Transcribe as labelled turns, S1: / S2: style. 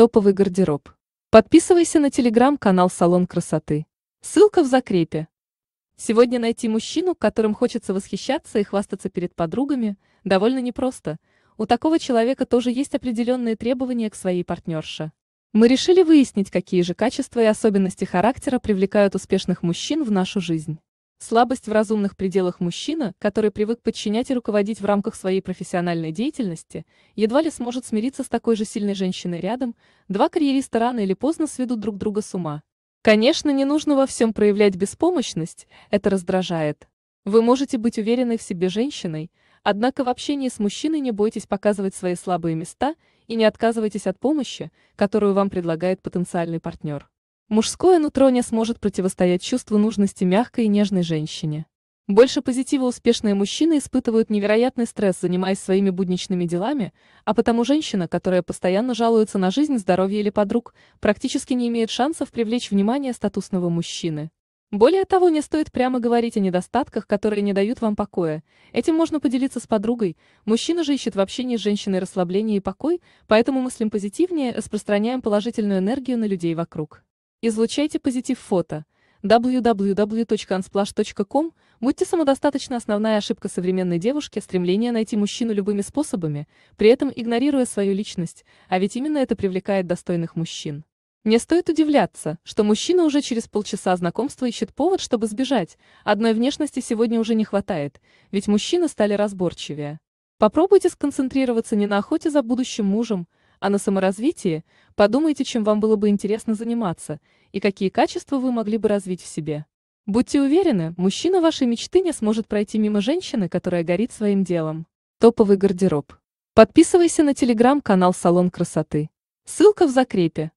S1: Топовый гардероб. Подписывайся на телеграм-канал «Салон красоты». Ссылка в закрепе. Сегодня найти мужчину, которым хочется восхищаться и хвастаться перед подругами, довольно непросто. У такого человека тоже есть определенные требования к своей партнерше. Мы решили выяснить, какие же качества и особенности характера привлекают успешных мужчин в нашу жизнь. Слабость в разумных пределах мужчина, который привык подчинять и руководить в рамках своей профессиональной деятельности, едва ли сможет смириться с такой же сильной женщиной рядом, два карьериста рано или поздно сведут друг друга с ума. Конечно, не нужно во всем проявлять беспомощность, это раздражает. Вы можете быть уверены в себе женщиной, однако в общении с мужчиной не бойтесь показывать свои слабые места и не отказывайтесь от помощи, которую вам предлагает потенциальный партнер. Мужское нутро не сможет противостоять чувству нужности мягкой и нежной женщине. Больше позитива успешные мужчины испытывают невероятный стресс, занимаясь своими будничными делами, а потому женщина, которая постоянно жалуется на жизнь, здоровье или подруг, практически не имеет шансов привлечь внимание статусного мужчины. Более того, не стоит прямо говорить о недостатках, которые не дают вам покоя. Этим можно поделиться с подругой. Мужчина же ищет в общении с женщиной расслабление и покой, поэтому мыслим позитивнее, распространяем положительную энергию на людей вокруг. Излучайте позитив фото. www.unsplash.com Будьте самодостаточны основная ошибка современной девушки – стремление найти мужчину любыми способами, при этом игнорируя свою личность, а ведь именно это привлекает достойных мужчин. Не стоит удивляться, что мужчина уже через полчаса знакомства ищет повод, чтобы сбежать. Одной внешности сегодня уже не хватает, ведь мужчины стали разборчивее. Попробуйте сконцентрироваться не на охоте за будущим мужем, а на саморазвитии, подумайте, чем вам было бы интересно заниматься и какие качества вы могли бы развить в себе. Будьте уверены, мужчина вашей мечты не сможет пройти мимо женщины, которая горит своим делом. Топовый гардероб. Подписывайся на телеграм-канал «Салон красоты». Ссылка в закрепе.